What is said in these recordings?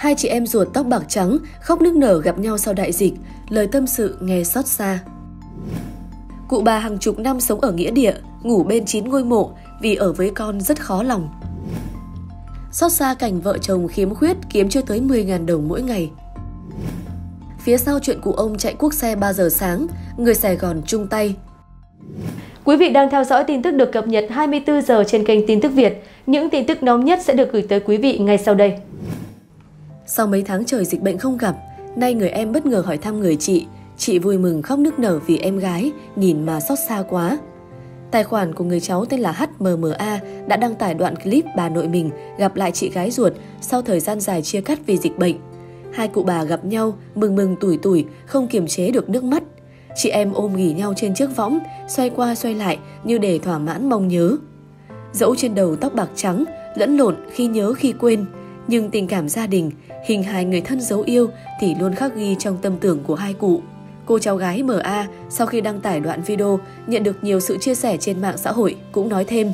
Hai chị em ruột tóc bạc trắng khóc nức nở gặp nhau sau đại dịch, lời tâm sự nghe xót xa. Cụ bà hàng chục năm sống ở nghĩa địa, ngủ bên chín ngôi mộ vì ở với con rất khó lòng. Xót xa cảnh vợ chồng khiếm khuyết kiếm chưa tới 10.000 đồng mỗi ngày. Phía sau chuyện cụ ông chạy quốc xe 3 giờ sáng, người Sài Gòn chung tay. Quý vị đang theo dõi tin tức được cập nhật 24 giờ trên kênh Tin tức Việt. Những tin tức nóng nhất sẽ được gửi tới quý vị ngay sau đây. Sau mấy tháng trời dịch bệnh không gặp, nay người em bất ngờ hỏi thăm người chị. Chị vui mừng khóc nức nở vì em gái, nhìn mà xót xa quá. Tài khoản của người cháu tên là HMMA đã đăng tải đoạn clip bà nội mình gặp lại chị gái ruột sau thời gian dài chia cắt vì dịch bệnh. Hai cụ bà gặp nhau, mừng mừng tủi tủi, không kiềm chế được nước mắt. Chị em ôm ghì nhau trên chiếc võng, xoay qua xoay lại như để thỏa mãn mong nhớ. Dẫu trên đầu tóc bạc trắng, lẫn lộn khi nhớ khi quên, nhưng tình cảm gia đình, hình hài người thân dấu yêu thì luôn khắc ghi trong tâm tưởng của hai cụ. Cô cháu gái MA sau khi đăng tải đoạn video nhận được nhiều sự chia sẻ trên mạng xã hội cũng nói thêm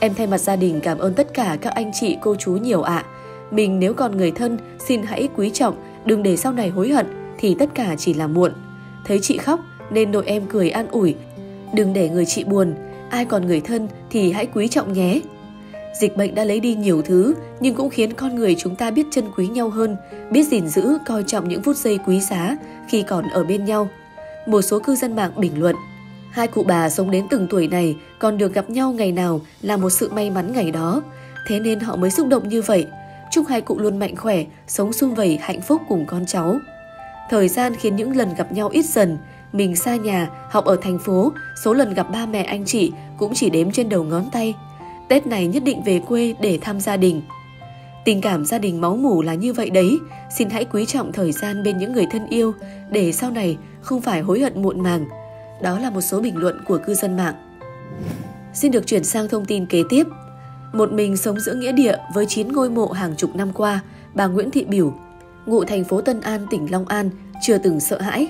Em thay mặt gia đình cảm ơn tất cả các anh chị cô chú nhiều ạ. Mình nếu còn người thân xin hãy quý trọng, đừng để sau này hối hận thì tất cả chỉ là muộn. Thấy chị khóc nên nội em cười an ủi. Đừng để người chị buồn, ai còn người thân thì hãy quý trọng nhé. Dịch bệnh đã lấy đi nhiều thứ, nhưng cũng khiến con người chúng ta biết trân quý nhau hơn, biết gìn giữ, coi trọng những phút giây quý giá khi còn ở bên nhau. Một số cư dân mạng bình luận, hai cụ bà sống đến từng tuổi này còn được gặp nhau ngày nào là một sự may mắn ngày đó, thế nên họ mới xúc động như vậy. Chúc hai cụ luôn mạnh khỏe, sống sung vầy hạnh phúc cùng con cháu. Thời gian khiến những lần gặp nhau ít dần, mình xa nhà, học ở thành phố, số lần gặp ba mẹ anh chị cũng chỉ đếm trên đầu ngón tay. Tết này nhất định về quê để thăm gia đình. Tình cảm gia đình máu mủ là như vậy đấy, xin hãy quý trọng thời gian bên những người thân yêu để sau này không phải hối hận muộn màng. Đó là một số bình luận của cư dân mạng. Xin được chuyển sang thông tin kế tiếp. Một mình sống giữa nghĩa địa với 9 ngôi mộ hàng chục năm qua, bà Nguyễn Thị Biểu, ngụ thành phố Tân An, tỉnh Long An, chưa từng sợ hãi.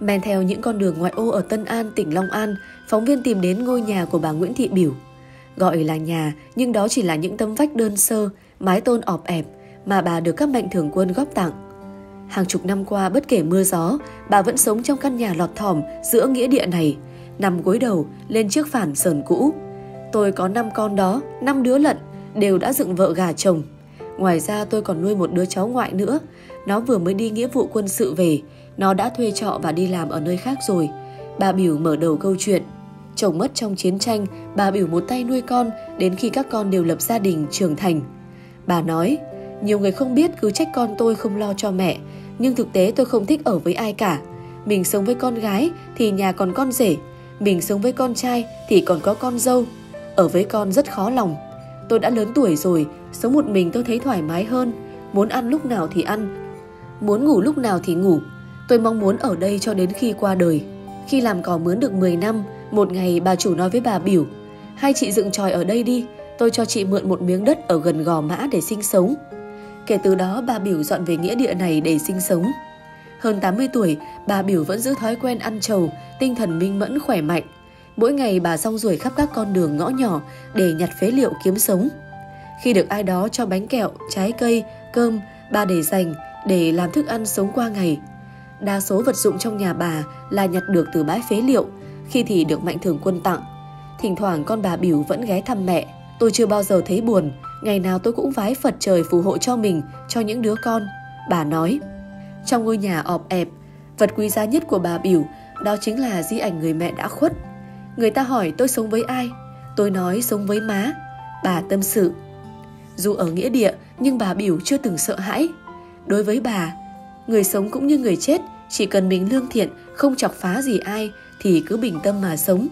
Men theo những con đường ngoại ô ở Tân An, tỉnh Long An, phóng viên tìm đến ngôi nhà của bà Nguyễn Thị Biểu. Gọi là nhà, nhưng đó chỉ là những tấm vách đơn sơ, mái tôn ọp ẹp mà bà được các mạnh thường quân góp tặng. Hàng chục năm qua bất kể mưa gió, bà vẫn sống trong căn nhà lọt thỏm giữa nghĩa địa này, nằm gối đầu lên chiếc phản sờn cũ. Tôi có 5 con đó, 5 đứa lận, đều đã dựng vợ gà chồng. Ngoài ra tôi còn nuôi một đứa cháu ngoại nữa. Nó vừa mới đi nghĩa vụ quân sự về, nó đã thuê trọ và đi làm ở nơi khác rồi. Bà Biểu mở đầu câu chuyện. Chồng mất trong chiến tranh, bà Biểu một tay nuôi con đến khi các con đều lập gia đình trưởng thành. Bà nói, nhiều người không biết cứ trách con tôi không lo cho mẹ, nhưng thực tế tôi không thích ở với ai cả. Mình sống với con gái thì nhà còn con rể, mình sống với con trai thì còn có con dâu. Ở với con rất khó lòng. Tôi đã lớn tuổi rồi, sống một mình tôi thấy thoải mái hơn, muốn ăn lúc nào thì ăn, muốn ngủ lúc nào thì ngủ. Tôi mong muốn ở đây cho đến khi qua đời. Khi làm cỏ mướn được 10 năm, một ngày bà chủ nói với bà Biểu, hai chị dựng tròi ở đây đi, tôi cho chị mượn một miếng đất ở gần gò mã để sinh sống. Kể từ đó bà Biểu dọn về nghĩa địa này để sinh sống. Hơn 80 tuổi, bà Biểu vẫn giữ thói quen ăn trầu, tinh thần minh mẫn khỏe mạnh. Mỗi ngày bà rong ruổi khắp các con đường ngõ nhỏ để nhặt phế liệu kiếm sống. Khi được ai đó cho bánh kẹo, trái cây, cơm, bà để dành để làm thức ăn sống qua ngày. Đa số vật dụng trong nhà bà là nhặt được từ bãi phế liệu, khi thì được mạnh thường quân tặng. Thỉnh thoảng con bà Biểu vẫn ghé thăm mẹ. Tôi chưa bao giờ thấy buồn, ngày nào tôi cũng vái Phật trời phù hộ cho mình, cho những đứa con. Bà nói, trong ngôi nhà ọp ẹp, vật quý giá nhất của bà Biểu đó chính là di ảnh người mẹ đã khuất. Người ta hỏi tôi sống với ai? Tôi nói sống với má. Bà tâm sự. Dù ở nghĩa địa nhưng bà Biểu chưa từng sợ hãi. Đối với bà, người sống cũng như người chết, chỉ cần mình lương thiện, không chọc phá gì ai thì cứ bình tâm mà sống.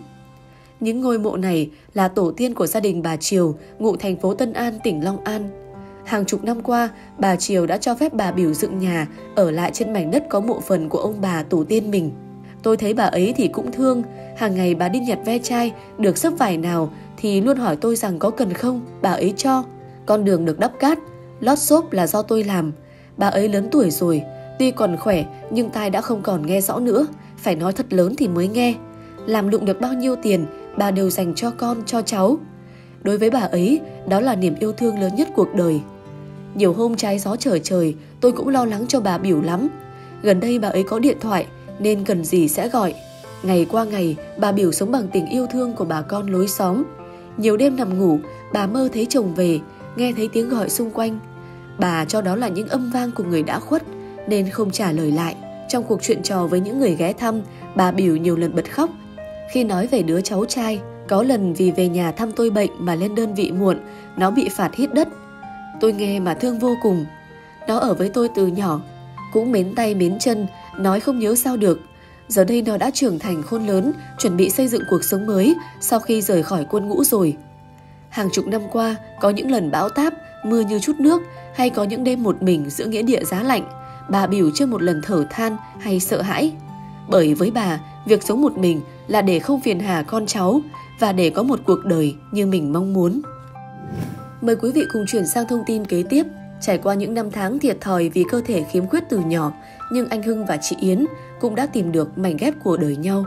Những ngôi mộ này là tổ tiên của gia đình bà Triều, ngụ thành phố Tân An, tỉnh Long An. Hàng chục năm qua, bà Triều đã cho phép bà biểu dựng nhà ở lại trên mảnh đất có mộ phần của ông bà tổ tiên mình. Tôi thấy bà ấy thì cũng thương, hàng ngày bà đi nhặt ve chai, được sấp vải nào thì luôn hỏi tôi rằng có cần không, bà ấy cho. Con đường được đắp cát, lót xốp là do tôi làm. Bà ấy lớn tuổi rồi, tuy còn khỏe nhưng tai đã không còn nghe rõ nữa, phải nói thật lớn thì mới nghe. Làm lụng được bao nhiêu tiền, bà đều dành cho con, cho cháu. Đối với bà ấy, đó là niềm yêu thương lớn nhất cuộc đời. Nhiều hôm trái gió trở trời, tôi cũng lo lắng cho bà biểu lắm. Gần đây bà ấy có điện thoại, nên cần gì sẽ gọi. Ngày qua ngày, bà biểu sống bằng tình yêu thương của bà con lối xóm. Nhiều đêm nằm ngủ, bà mơ thấy chồng về, nghe thấy tiếng gọi xung quanh. Bà cho đó là những âm vang của người đã khuất, nên không trả lời lại. Trong cuộc chuyện trò với những người ghé thăm, bà biểu nhiều lần bật khóc. Khi nói về đứa cháu trai, có lần vì về nhà thăm tôi bệnh mà lên đơn vị muộn, nó bị phạt hít đất. Tôi nghe mà thương vô cùng. Nó ở với tôi từ nhỏ, cũng mến tay mến chân, nói không nhớ sao được. Giờ đây nó đã trưởng thành khôn lớn, chuẩn bị xây dựng cuộc sống mới sau khi rời khỏi quân ngũ rồi. Hàng chục năm qua, có những lần bão táp, mưa như chút nước, hay có những đêm một mình giữa nghĩa địa giá lạnh, bà biểu chưa một lần thở than hay sợ hãi. Bởi với bà, việc sống một mình là để không phiền hà con cháu và để có một cuộc đời như mình mong muốn. Mời quý vị cùng chuyển sang thông tin kế tiếp. Trải qua những năm tháng thiệt thòi vì cơ thể khiếm khuyết từ nhỏ, nhưng anh Hưng và chị Yến cũng đã tìm được mảnh ghép của đời nhau.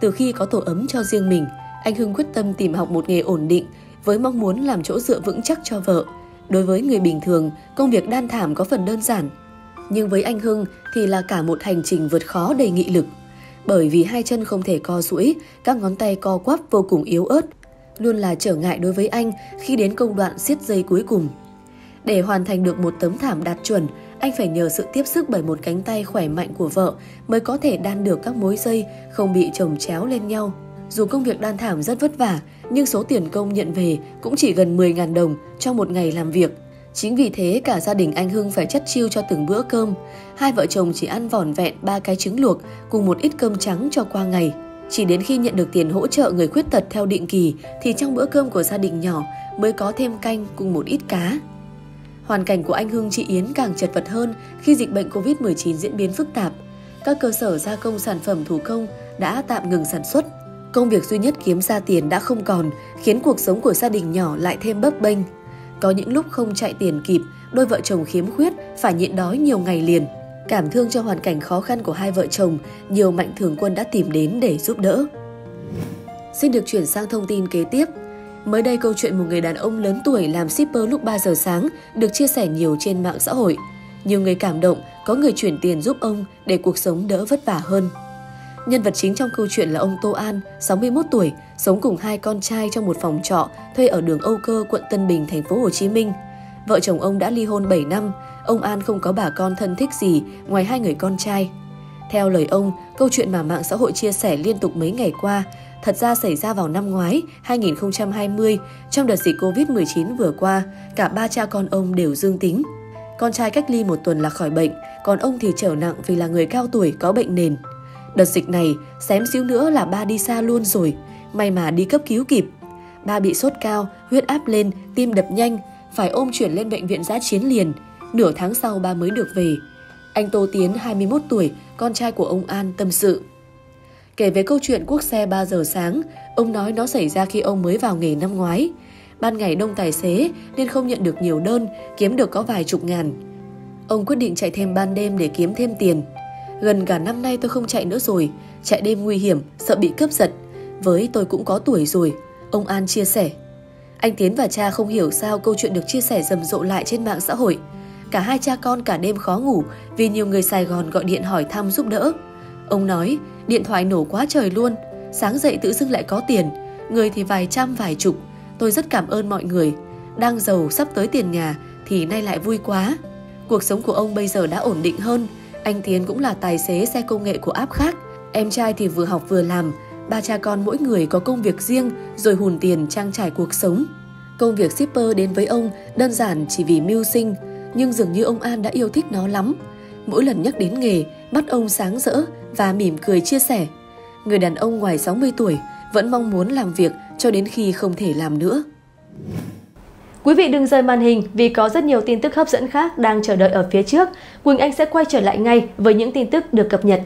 Từ khi có tổ ấm cho riêng mình, anh Hưng quyết tâm tìm học một nghề ổn định với mong muốn làm chỗ dựa vững chắc cho vợ. Đối với người bình thường, công việc đan thảm có phần đơn giản. Nhưng với anh Hưng thì là cả một hành trình vượt khó đầy nghị lực. Bởi vì hai chân không thể co duỗi, các ngón tay co quắp vô cùng yếu ớt, luôn là trở ngại đối với anh khi đến công đoạn siết dây cuối cùng. Để hoàn thành được một tấm thảm đạt chuẩn, anh phải nhờ sự tiếp sức bởi một cánh tay khỏe mạnh của vợ mới có thể đan được các mối dây không bị chồng chéo lên nhau. Dù công việc đan thảm rất vất vả, nhưng số tiền công nhận về cũng chỉ gần 10.000 đồng trong một ngày làm việc. Chính vì thế cả gia đình anh Hưng phải chất chiêu cho từng bữa cơm. Hai vợ chồng chỉ ăn vỏn vẹn ba cái trứng luộc cùng một ít cơm trắng cho qua ngày. Chỉ đến khi nhận được tiền hỗ trợ người khuyết tật theo định kỳ thì trong bữa cơm của gia đình nhỏ mới có thêm canh cùng một ít cá. Hoàn cảnh của anh Hưng chị Yến càng chật vật hơn khi dịch bệnh Covid-19 diễn biến phức tạp. Các cơ sở gia công sản phẩm thủ công đã tạm ngừng sản xuất. Công việc duy nhất kiếm ra tiền đã không còn, khiến cuộc sống của gia đình nhỏ lại thêm bấp bênh. Có những lúc không chạy tiền kịp, đôi vợ chồng khiếm khuyết phải nhịn đói nhiều ngày liền. Cảm thương cho hoàn cảnh khó khăn của hai vợ chồng, nhiều mạnh thường quân đã tìm đến để giúp đỡ. Xin được chuyển sang thông tin kế tiếp. Mới đây câu chuyện một người đàn ông lớn tuổi làm shipper lúc 3 giờ sáng được chia sẻ nhiều trên mạng xã hội. Nhiều người cảm động, có người chuyển tiền giúp ông để cuộc sống đỡ vất vả hơn. Nhân vật chính trong câu chuyện là ông Tô An, 61 tuổi, sống cùng hai con trai trong một phòng trọ thuê ở đường Âu Cơ, quận Tân Bình, thành phố Hồ Chí Minh. Vợ chồng ông đã ly hôn 7 năm, ông An không có bà con thân thích gì ngoài hai người con trai. Theo lời ông, câu chuyện mà mạng xã hội chia sẻ liên tục mấy ngày qua thật ra xảy ra vào năm ngoái 2020 trong đợt dịch Covid-19 vừa qua, cả ba cha con ông đều dương tính. Con trai cách ly một tuần là khỏi bệnh, còn ông thì trở nặng vì là người cao tuổi có bệnh nền. Đợt dịch này, xém xíu nữa là ba đi xa luôn rồi, may mà đi cấp cứu kịp. Ba bị sốt cao, huyết áp lên, tim đập nhanh, phải ôm chuyển lên bệnh viện giã chiến liền. Nửa tháng sau ba mới được về. Anh Tô Tiến, 21 tuổi, con trai của ông An tâm sự. Kể về câu chuyện quốc xe 3 giờ sáng, ông nói nó xảy ra khi ông mới vào nghề năm ngoái. Ban ngày đông tài xế nên không nhận được nhiều đơn, kiếm được có vài chục ngàn. Ông quyết định chạy thêm ban đêm để kiếm thêm tiền. Gần cả năm nay tôi không chạy nữa rồi, chạy đêm nguy hiểm, sợ bị cướp giật. Với tôi cũng có tuổi rồi, ông An chia sẻ. Anh Tiến và cha không hiểu sao câu chuyện được chia sẻ rầm rộ lại trên mạng xã hội. Cả hai cha con cả đêm khó ngủ vì nhiều người Sài Gòn gọi điện hỏi thăm giúp đỡ. Ông nói, điện thoại nổ quá trời luôn, sáng dậy tự dưng lại có tiền, người thì vài trăm vài chục. Tôi rất cảm ơn mọi người. Đang giàu sắp tới tiền nhà thì nay lại vui quá. Cuộc sống của ông bây giờ đã ổn định hơn. Anh Tiến cũng là tài xế xe công nghệ của áp khác. Em trai thì vừa học vừa làm. Ba cha con mỗi người có công việc riêng rồi hùn tiền trang trải cuộc sống. Công việc shipper đến với ông đơn giản chỉ vì mưu sinh, nhưng dường như ông An đã yêu thích nó lắm. Mỗi lần nhắc đến nghề, mắt ông sáng rỡ và mỉm cười chia sẻ. Người đàn ông ngoài 60 tuổi vẫn mong muốn làm việc cho đến khi không thể làm nữa. Quý vị đừng rời màn hình vì có rất nhiều tin tức hấp dẫn khác đang chờ đợi ở phía trước. Quỳnh Anh sẽ quay trở lại ngay với những tin tức được cập nhật.